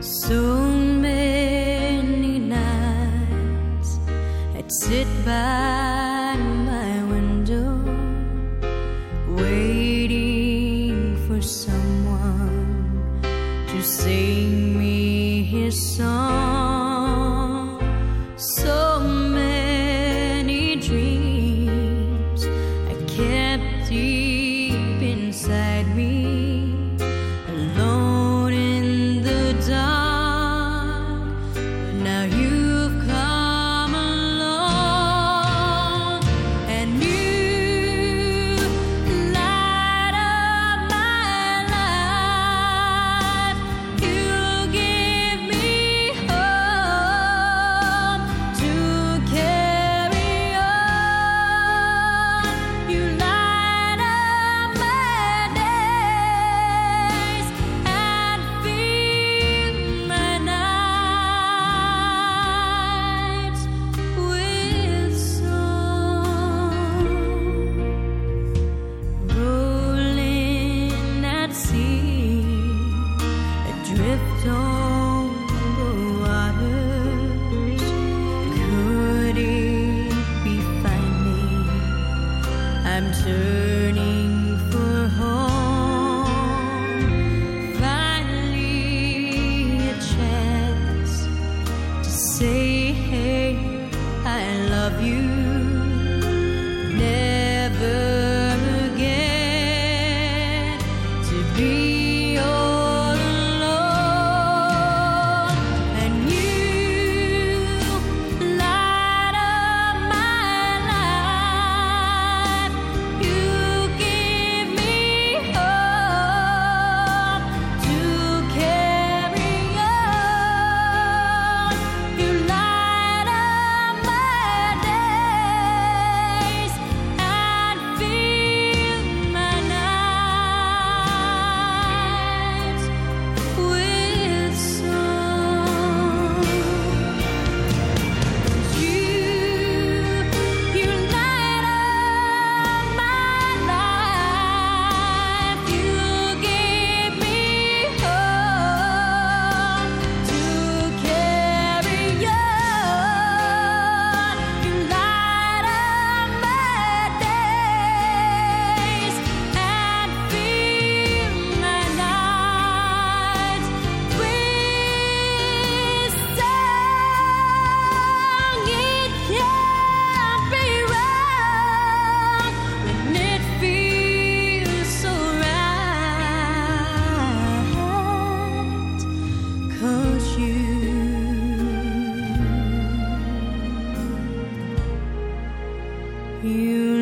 So many nights I'd sit by my window waiting for someone to sing me his song. I'm turning for home. Finally, a chance to say, Hey, I love you. You